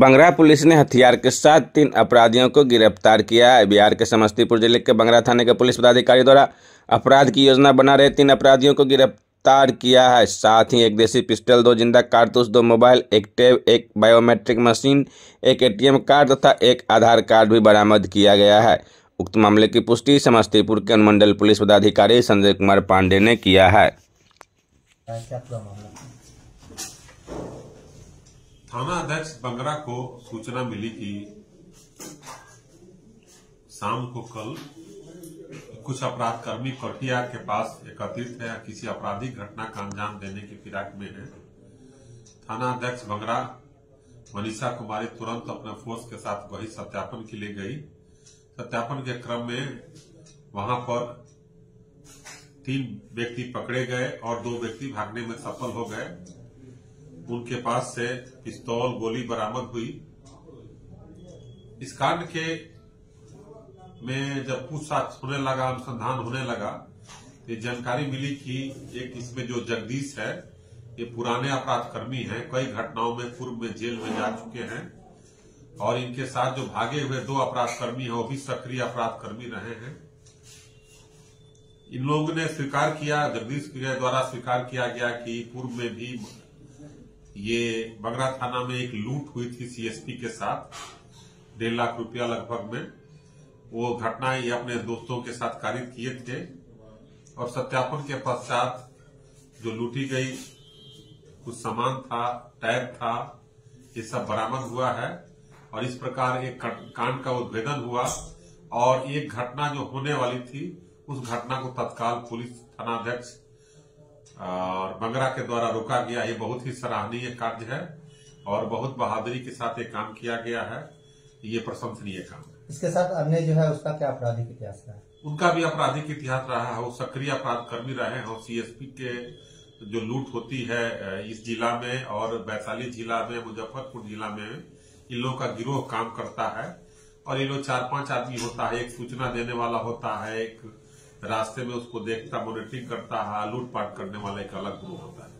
बंगरा police ने हथियार के साथ तीन अपराधियों को गिरफ़्तार किया है। बिहार के समस्तीपुर ज़िले के बंगरा थाने के पुलिस पदाधिकारी द्वारा अपराध की योजना बना रहे तीन अपराधियों को गिरफ़्तार किया है। साथ ही एक देसी पिस्टल, दो ज़िंदा कारतूस, दो मोबाइल, एक टैब, एक बायोमेट्रिक मशीन, एक एटीएम कार्ड तथा एक आधार कार्ड भी बरामद किया गया है। उक्त मामले की पुष्टि समस्तीपुर के अनुमंडल पुलिस पदाधिकारी संजय कुमार पांडे ने किया है। थाना अध्यक्ष बंगरा को सूचना मिली कि शाम को कल कुछ अपराध कर्मी कटिया के पास एकत्रित है या किसी आपराधिक घटना का अंजाम देने की फिराक में है। थाना अध्यक्ष बंगरा मनीषा कुमारी तुरंत अपने फोर्स के साथ वही सत्यापन के लिए गई। सत्यापन के क्रम में वहाँ पर तीन व्यक्ति पकड़े गए और दो व्यक्ति भागने में सफल हो गए। उनके पास से पिस्तौल गोली बरामद हुई। इस कांड के में जब पूछताछ होने लगा, अनुसंधान होने लगा, ये जानकारी मिली कि एक इसमें जो जगदीश है, ये पुराने अपराध कर्मी हैं, कई घटनाओं में पूर्व में जेल में जा चुके हैं और इनके साथ जो भागे हुए दो अपराध कर्मी हैं, वो भी सक्रिय अपराध कर्मी रहे हैं। इन लोगों ने स्वीकार किया, जगदीश के द्वारा स्वीकार किया गया कि पूर्व में भी ये बगरा थाना में एक लूट हुई थी सीएसपी के साथ। डेढ़ लाख रुपया लगभग में। वो घटना ये अपने दोस्तों के साथ कारित किए थे। और सत्यापन के पश्चात जो लूटी गई, कुछ सामान था टैग था, ये सब बरामद हुआ है। और इस प्रकार एक कांड का उद्भेदन हुआ। और एक घटना जो होने वाली थी, उस घटना को तत्काल पुलिस थानाध्यक्ष और बंगरा के द्वारा रोका गया ये बहुत ही सराहनीय कार्य है और बहुत बहादुरी के साथ ये काम किया गया है। ये प्रशंसनीय काम है। इसके साथ अन्य जो है उसका क्या आपराधिक इतिहास रहा है? उनका भी आपराधिक इतिहास रहा है। वो सक्रिय अपराध कर्मी रहे हैं। और सीएसपी के जो लूट होती है इस जिला में और वैशाली जिला में मुजफ्फरपुर जिला में इन लोगों का गिरोह काम करता है। और ये लोग चार पाँच आदमी होता है। एक सूचना देने वाला होता है एक रास्ते में उसको देखता मॉनिटरिंग करता, है, लूटपाट करने वाला एक अलग ग्रुप होता है।